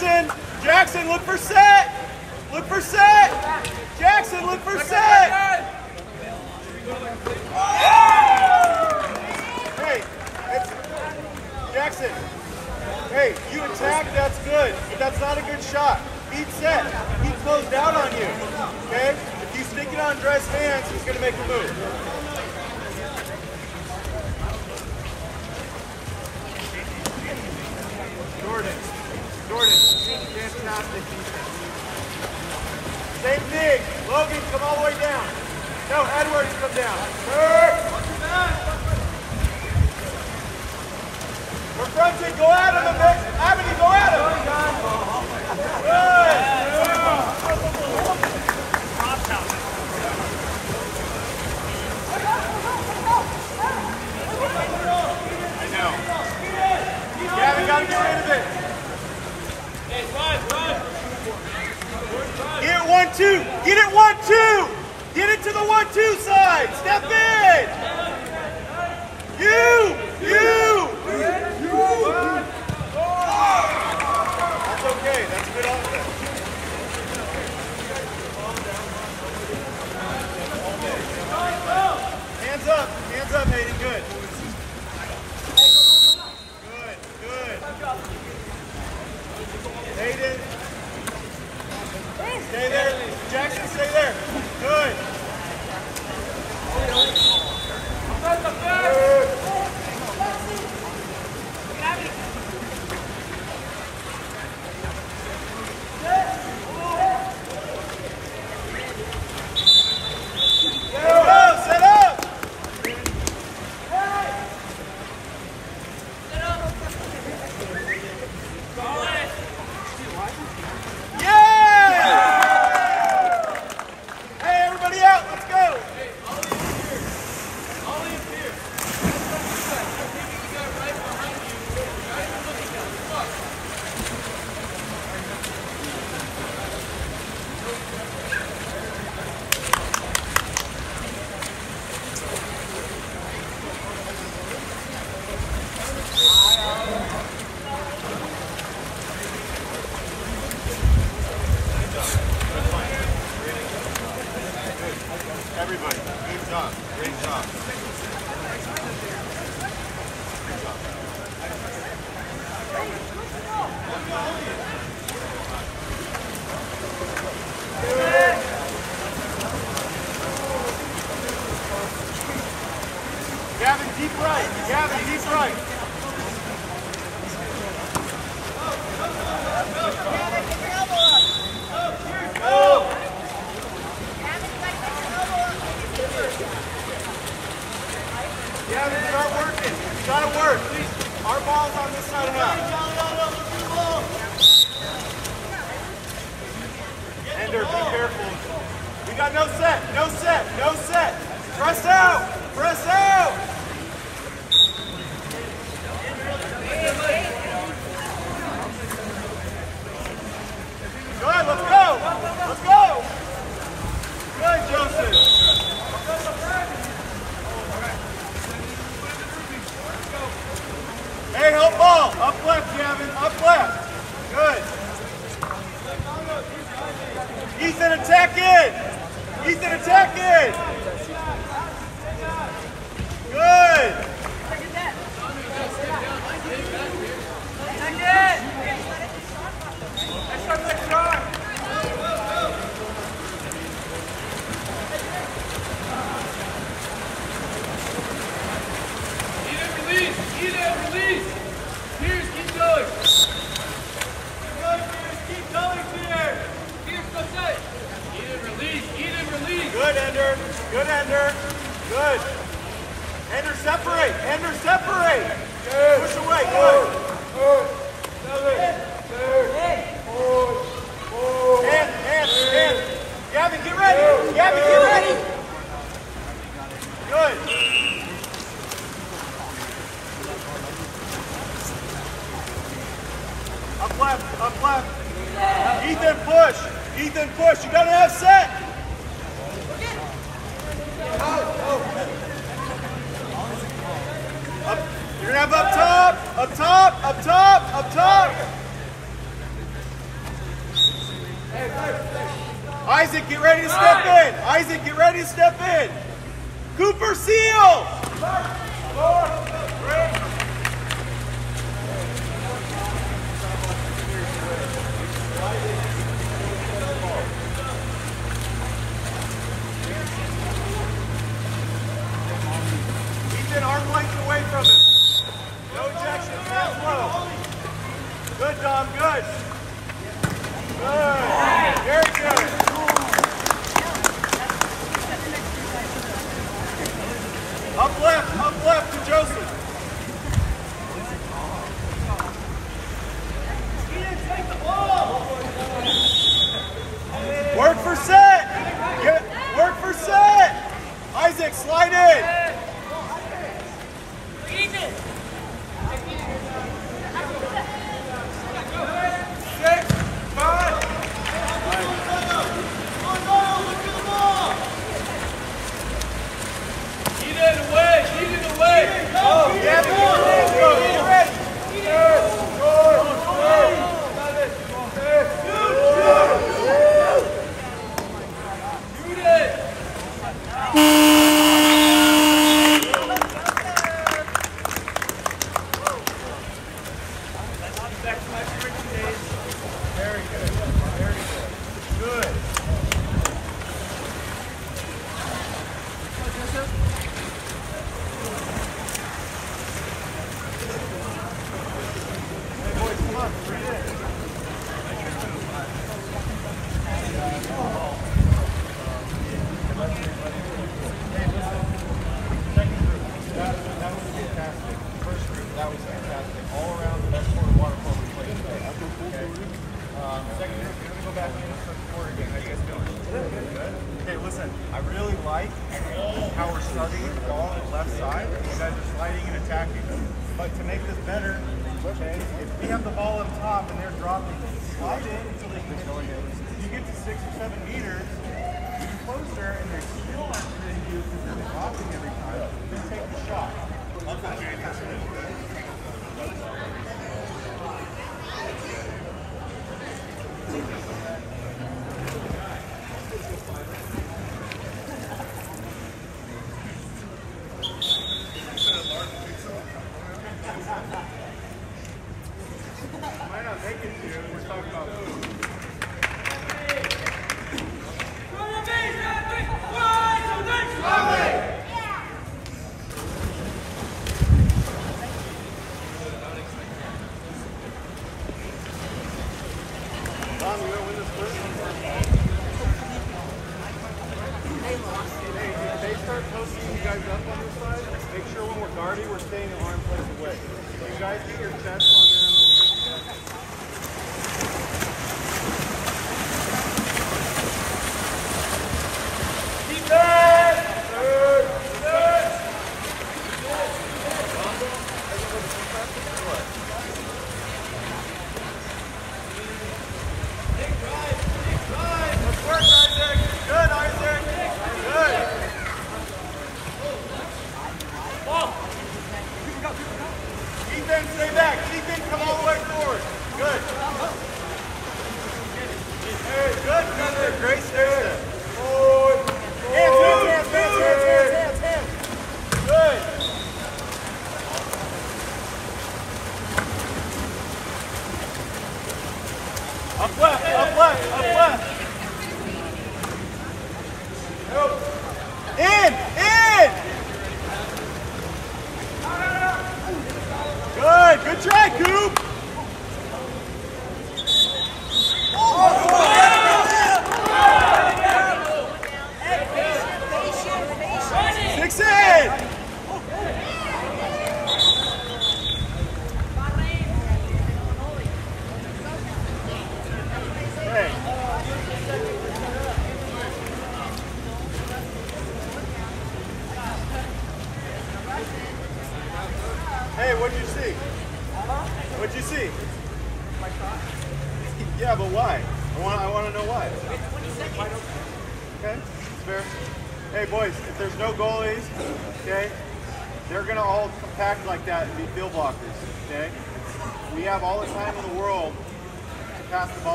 Jackson! Jackson, look for Seth! Go at him, Abney, go at him. I know. Yeah, we gotta get rid of it. Get it one, two. Get it one, two. Get it to the one, two side. Step in. You. Ethan, attack in. Good. Eat it, release! Eat it, release! Pierce, keep going! Keep going, Pierce! Pierce, go set! Eat it, release! Eat it, release! Good, Ender. Good, Ender. Good. Ender, separate. Ender, separate. Push away. Good. Hand, hand, hand. Gavin, get ready. Gavin, get ready. Good. Up left, up left. Ethan, push. Ethan, push. You gotta have set. You're gonna have up top, up top, up top, up top. Isaac, get ready to step in. Isaac, get ready to step in. Cooper Seal. Ethan, arm length away from him. No ejections, hands low. Dom, good. Good. Very good. Up left, up left to Joseph. Work for set. Get, work for set. Isaac, slide in.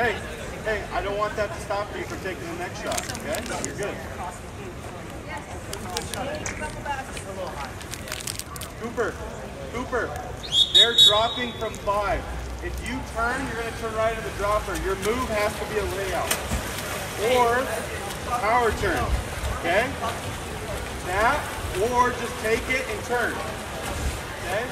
Hey, hey, I don't want that to stop you from taking the next shot, okay? You're good. Cooper, Cooper, they're dropping from five. If you turn, you're going to turn right into the dropper. Your move has to be a layout. Or power turn, okay? That, or just take it and turn, okay?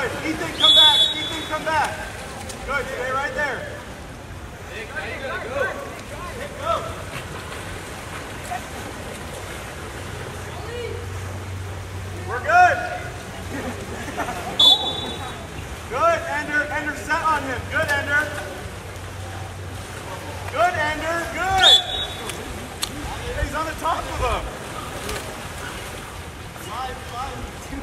Good. Ethan, come back. Ethan, come back. Good. Stay right there. Nick, now you gotta go. We're good. good, Ender. Ender, set on him. Good, Ender. Good, Ender. Good. He's on the top of him. Five, five, two.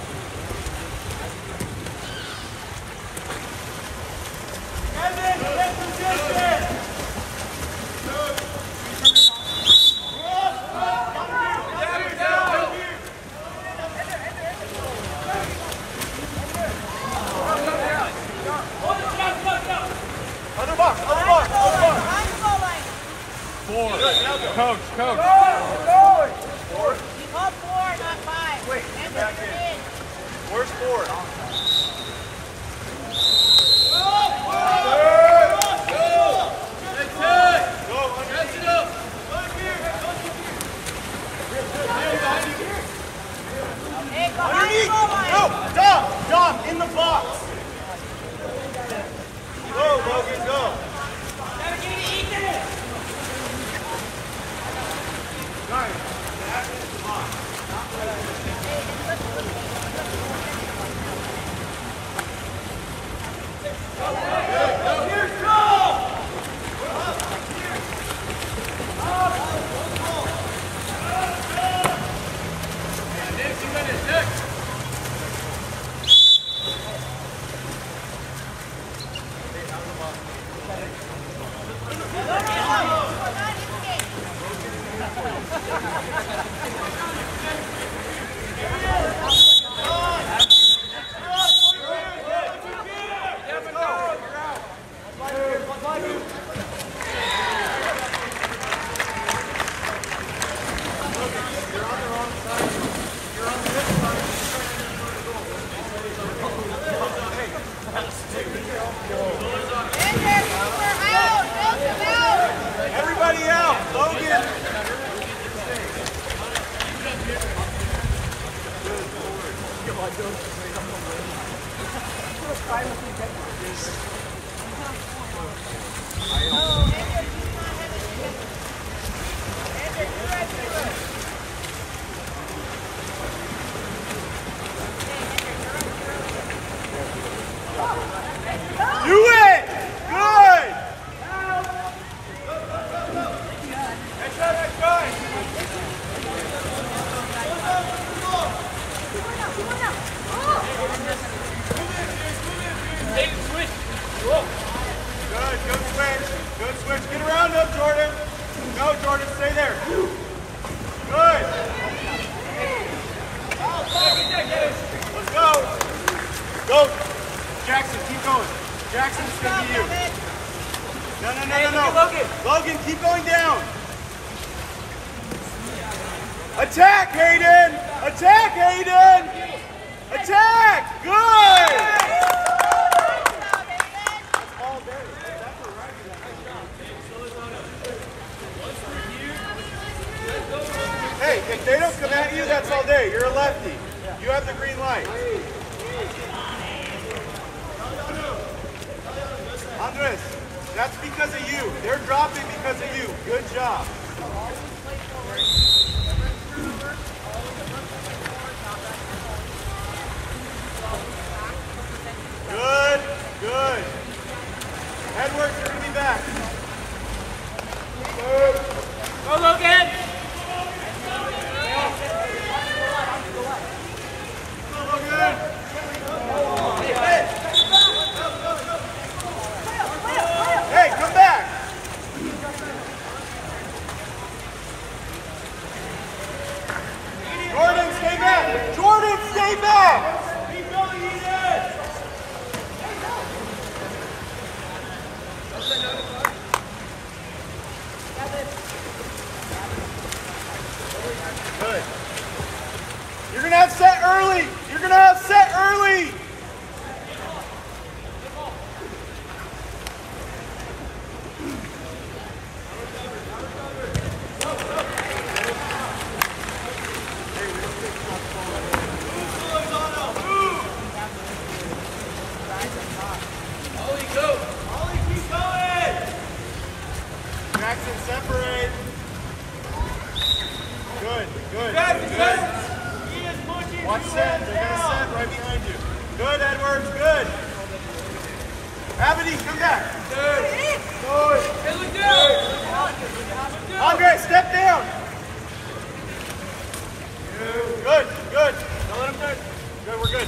Hey, if they don't come at you, that's all day. You're a lefty. You have the green light. Andres, that's because of you. They're dropping because of you. Good job. Good, good. Edwards, you're going to be back. Go, Logan. Watch set. They're going to set right behind you. Good, Edwards. Good. Abity, come back. Good. Good. Andre, step down. Good. Good. Don't let him. Good, we're good.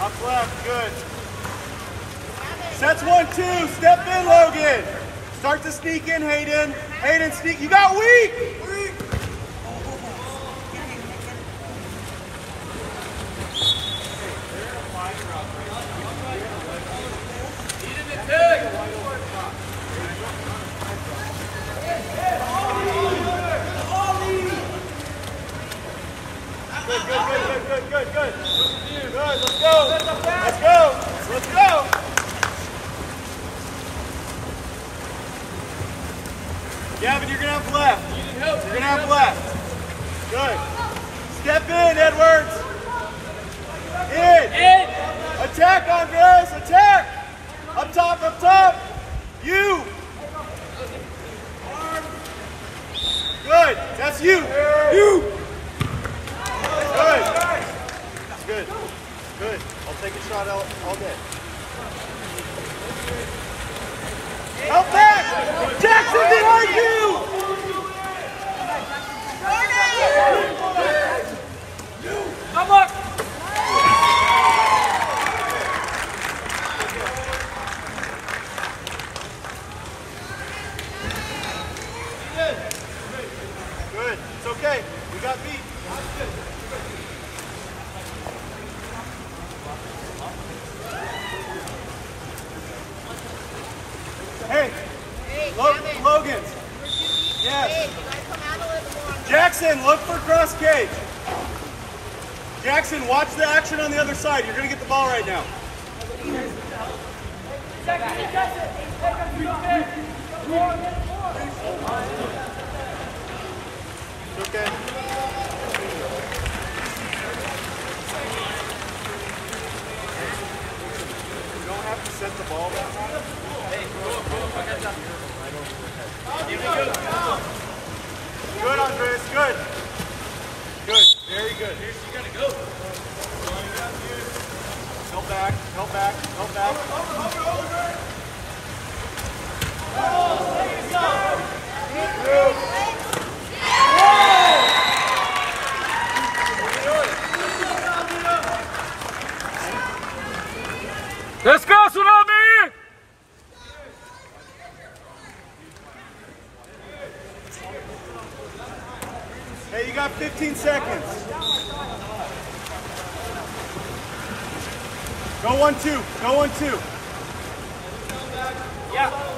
Up left, good. That's one, two. Step in, Logan. Start to sneak in, Hayden. Hayden, sneak. You got weak. Go one, two. Go one, two. Yeah.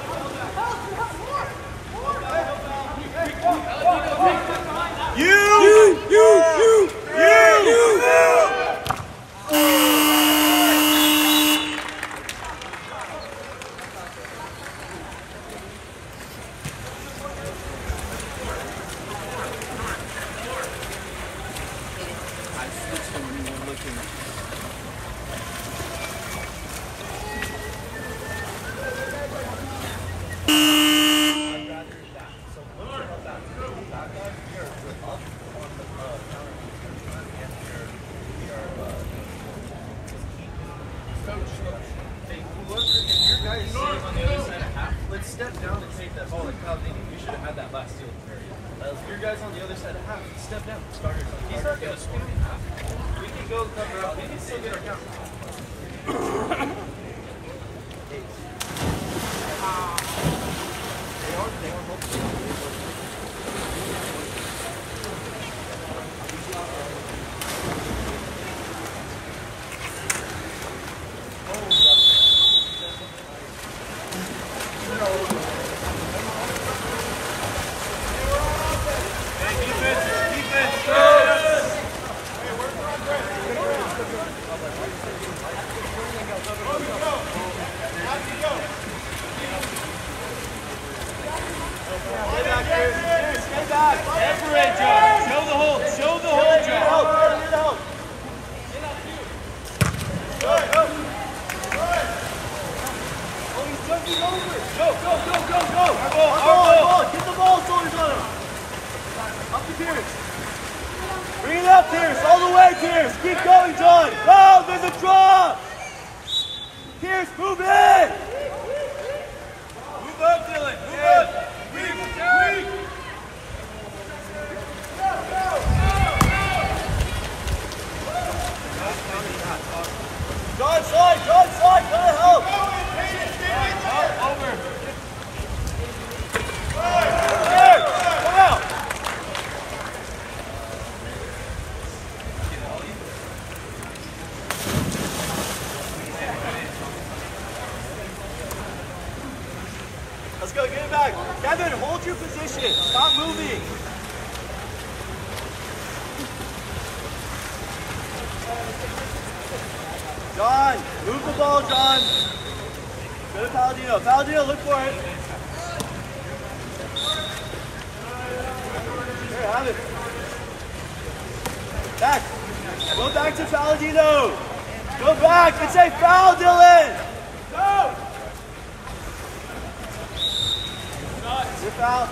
Zip out.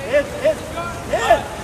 Hit, hit, hit.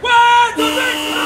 one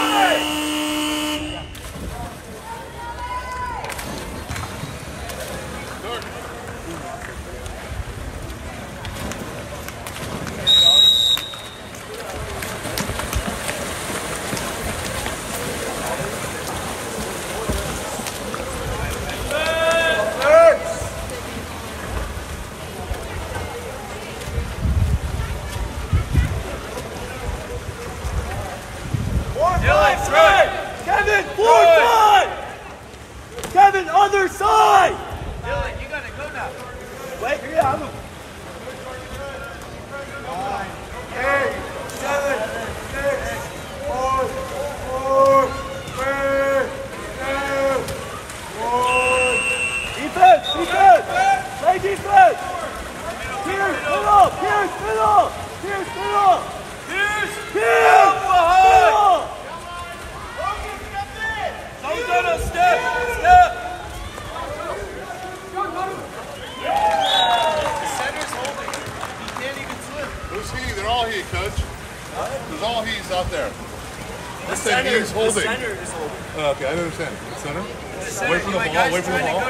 Uh, okay, I understand. Center? center away from the ball, uh, away from the ball.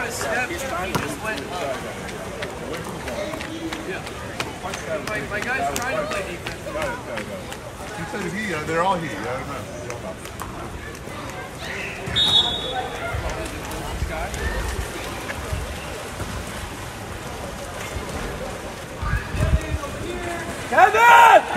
My, guy's trying to play defense. He said he, uh, they're all he. I don't know. Kevin!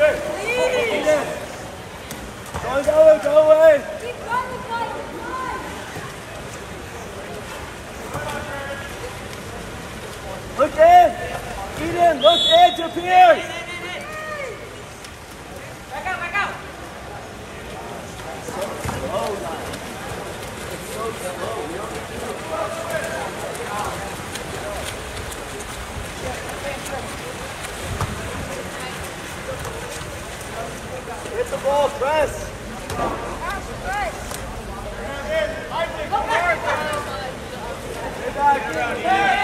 Go, go, go away! Keep going! Look in! Eden, look in! Back out, back out! It's so slow. It's so slow. Hit the ball, press. Get back, get back.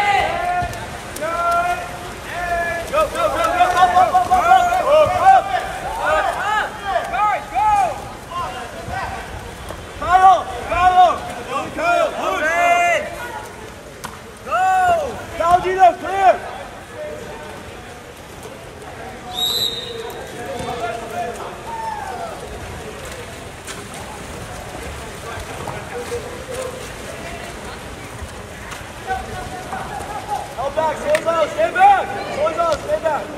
Vamos, Pedro!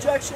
Gets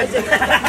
He said,